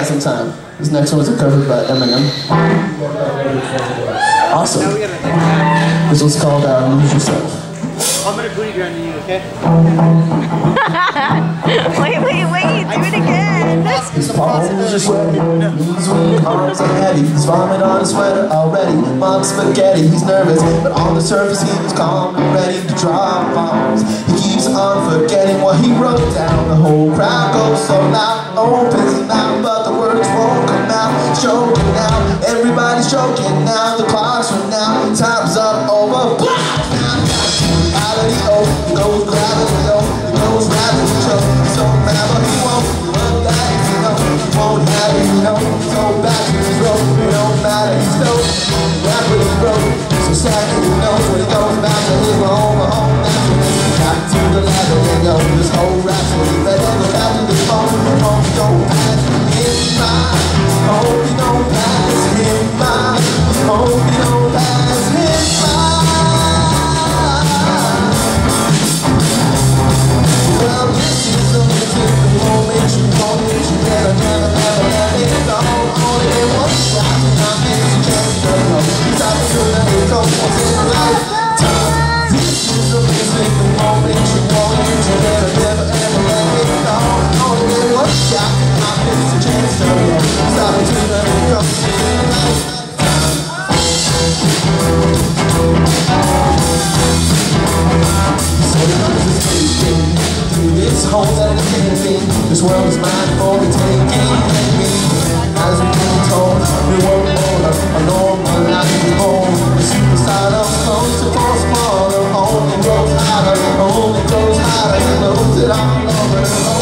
some time. This next one's a cover by Eminem. Awesome. This one's called uh, Lose Yourself. I'm gonna booty ground you, okay? wait, wait, wait, do it again. His palms are sweaty, knees weak, arms are heavy. He's vomit on his sweater already. Mom's spaghetti, he's nervous, but on the surface he was calm and ready to drop bombs. He keeps on forgetting what he wrote down. The whole crowd goes so loud, opens his mouth, everybody's choking now. The clock's This world is mine for the taking. Me, as we've been told, we were born a normal life born. The superstar of close to for smaller, only grows hotter, only grows hotter. Knows it all over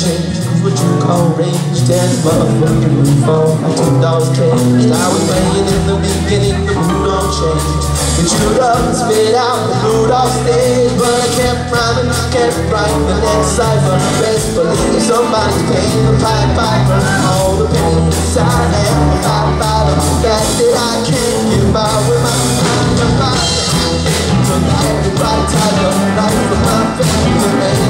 call range Dance motherfucking roof on like two dogs caged I was playing in the beginning, the mood don't change It chewed up and spit out the mood off stage But I kept rhyming, kept writing the next cipher Best believe somebody's paying the Pied Piper All the pain inside and the fight by the fact that I can't get by with my mind body Took everybody tied up, life for my family,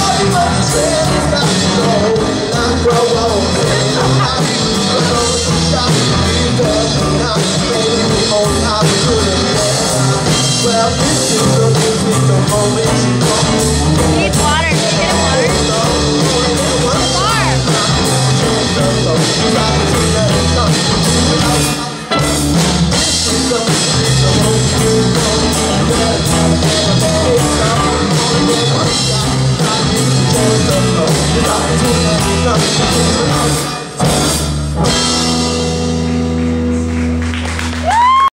Without the